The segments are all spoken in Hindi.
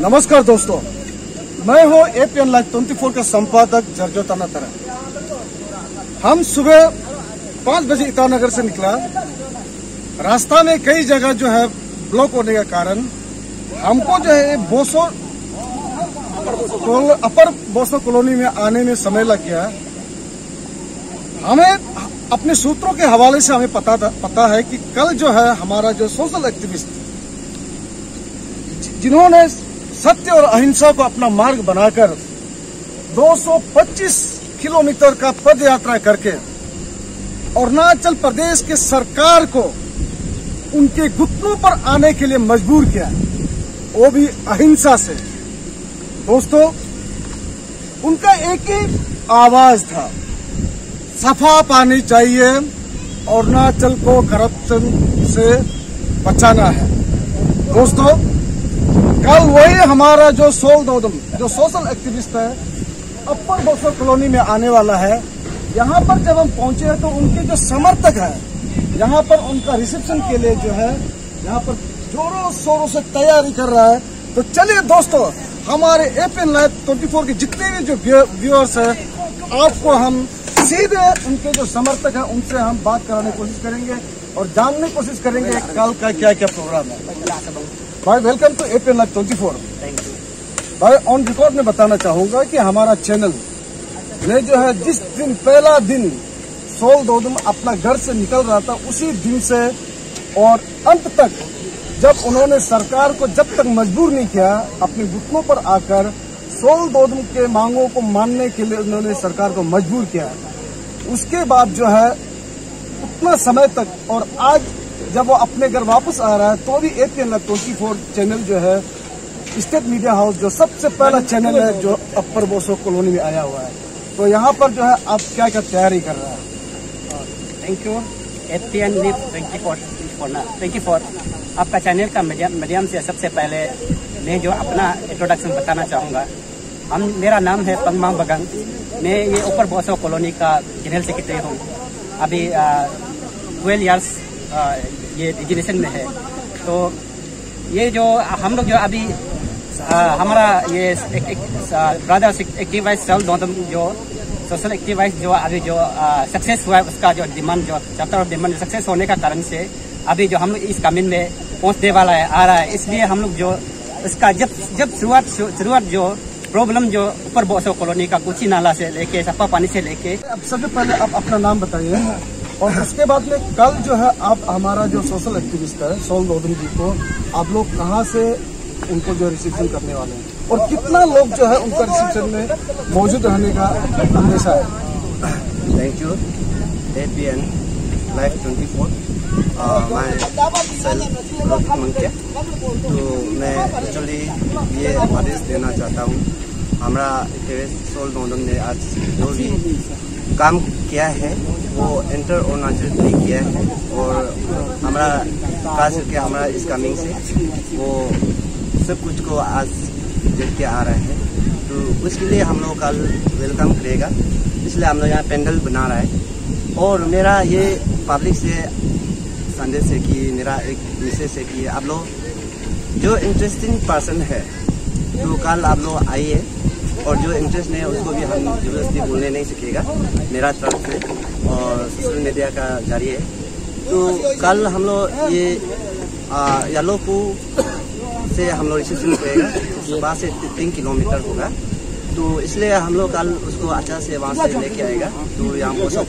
नमस्कार दोस्तों। मैं हूँ एपीएन लाइव ट्वेंटी फोर का संपादक जरजोताना तरह हम सुबह पाँच बजे ईटानगर से निकला। रास्ता में कई जगह जो है ब्लॉक होने के कारण हमको जो है बोसो अपर बोसो कॉलोनी में आने में समय लग गया। हमें अपने सूत्रों के हवाले से हमें पता था, पता है कि कल जो है हमारा जो सोशल एक्टिविस्ट जिन्होंने सत्य और अहिंसा को अपना मार्ग बनाकर 225 किलोमीटर का पद यात्रा करके अरुणाचल प्रदेश के सरकार को उनके घुटनों पर आने के लिए मजबूर किया वो भी अहिंसा से। दोस्तों, उनका एक ही आवाज़ था, सफ़ा पानी चाहिए, अरुणाचल को करप्शन से बचाना है। दोस्तों कल वही हमारा जो सोल दोदम, जो सोशल एक्टिविस्ट है अपर बोसो कॉलोनी में आने वाला है। यहाँ पर जब हम पहुँचे हैं तो उनके जो समर्थक है, यहाँ पर उनका रिसेप्शन के लिए जो है, यहाँ पर जोरों शोरों से तैयारी कर रहा है। तो चलिए दोस्तों, हमारे एपीएन लाइव 24 के जितने भी जो व्यूअर्स है, आपको हम सीधे उनके जो समर्थक है, उनसे हम बात कराने की कोशिश करेंगे और जानने की कोशिश करेंगे कल का क्या क्या प्रोग्राम है। भाई welcome to APN live twenty four भाई ऑन रिकॉर्ड में बताना चाहूँगा कि हमारा चैनल ने जो है जिस दिन पहला दिन सोल दो अपना घर से निकल रहा था उसी दिन से और अंत तक जब उन्होंने सरकार को जब तक मजबूर नहीं किया अपने घुटनों पर आकर सोल दोदम के मांगों को मानने के लिए उन्होंने सरकार को मजबूर किया। उसके बाद जो है उतना समय तक और आज जब वो अपने घर वापस आ रहा है तो भी एपीएन ट्वेंटी फोर चैनल जो है स्टेट मीडिया हाउस जो सबसे पहला चैनल है जो अपर बोसो कॉलोनी में आया हुआ है। तो यहाँ पर जो है आप क्या क्या तैयारी कर रहे हैं? Thank you APN news twenty four twenty four आपका चैनल का मीडियम से सबसे पहले मैं जो अपना इंट्रोडक्शन बताना चाहूँगा। हम मेरा नाम है पंगमा बगंग। मैं ये ऊपर बोसो कॉलोनी का जनरल सेक्रेटरी हूँ। अभी ट्वेल्व इयर्स ये डिजिनेशन में है। तो ये जो हम लोग जो अभी आ, हमारा ये ब्रदर्स एक्टिवाइज सेल जो सोशल एक्टिवाइज जो अभी जो सक्सेस हुआ है उसका जो डिमांड जो चैप्टर ऑफ़ डिमांड सक्सेस होने का कारण से अभी जो हम लोग इस कमिन में पहुँचने वाला है आ रहा है। इसलिए हम लोग जो इसका जब जब शुरुआत शुरुआत जो प्रॉब्लम जो ऊपर बोसो कॉलोनी का कुची नाला से लेके सफ़ा पानी से लेके अब सबसे पहले आप अपना नाम बताइए। और उसके बाद में कल जो है आप, हमारा जो सोशल एक्टिविस्ट है सोल लोधन जी को आप लोग कहाँ से उनको जो रिसेप्शन करने वाले हैं? और कितना लोग जो है उनका रिसेप्शन में मौजूद रहने का अंदेशा है? Thank you A P N live twenty four मैं तो मैं एक्चुअली ये आदेश देना चाहता हूँ हमारा सोल नोदन ने आज जो भी काम किया है, वो इंटर अरुणाचल में किया है। और हमारा खास करके हमारा इस कमिंग से, वो सब कुछ को आज देख के आ रहे हैं। तो उसके लिए हम लोग कल वेलकम करेगा। इसलिए हम लोग यहाँ पेंडल बना रहा है। और मेरा ये पब्लिक से संदेश है कि, मेरा एक मैसेज है कि आप लोग, जो इंटरेस्टिंग पर्सन है तो कल आप लोग आइए। और जो इंटरेस्ट नहीं है, उसको भी हम ज़बरदस्ती बोलने नहीं सीखेगा, मेरा तरफ़ से। और सोशल मीडिया का जारी है। तो कल हम लोग ये यालोपू से हम लोग रिसेप्शन करेगा सुबह से तीन किलोमीटर होगा। तो इसलिए हम लोग कल उसको अच्छा से वहाँ से लेके आएगा। तो यहाँ बोसो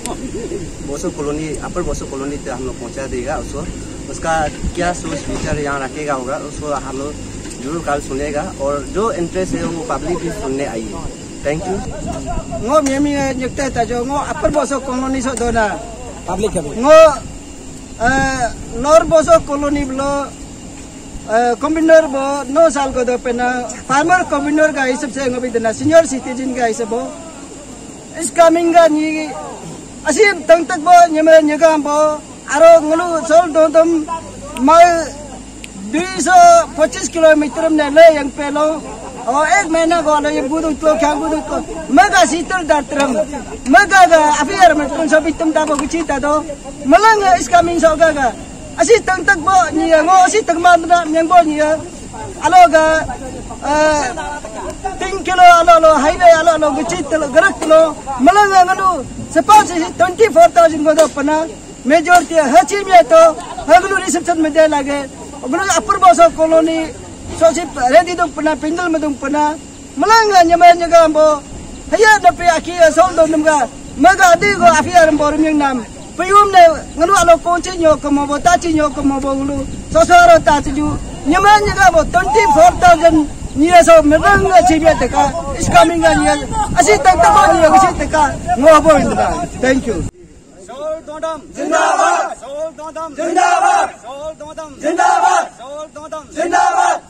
बोसो कॉलोनी, अपर बोसो कॉलोनी तक हम लोग पहुँचा देगा उसको। उसका क्या सोच फ्यूचर यहाँ रखेगा होगा, उसको हम लोग जरूर कल सुनेगा और जो इंटरेस्ट है वो पब्लिक भी सुनने आई thank you ngô mi mi nhật tê ta cho ngô upper boso colony so dona public kami ngô nor boso colony blo combiner bo no sal ko do pena farmer combiner ka hisab se ngobi dana senior citizen ka hisab bo is coming ga ni asim tang tak bo nyame nyaga bo aro ngulu sol do dom mai 225 kilometre में ले यंग पेलो और एक महीना को ले ये बुदुं तो क्या बुदुं को मगा सीतल दात्रम मगा गा अफियर में कौन सा बितम दाबो कुछ ता दो मलंग इसका मिन सो गा गा असी तंग तक बो नि ngो असी तंग मा ना म्यंग बो नि aloga tin kilo alo alo highway alo alo gucit telo gerak telo malanga nganu sepas 24000 godo pana majority hachi me to haglu reception me de lage gulu Guna apurba sa koloni. So si ready dong pena pindal medung pena melanggar nyaman juga ambo. Haya na akhirnya akia sol dong namga. Maga di go afia borum yang nam. Payum ne nganu alo konci nyo komo bota ci nyo komo bolu. So nyaman juga ju twenty four thousand 24000 niyaso merang nga chibya teka is coming kan, nga niya asi tagtako niya kasi teka ngobor thank you दोदम जिंदाबाद सोल दोदम जिंदाबाद सोल दोदम जिंदाबाद सोल दोदम जिंदाबाद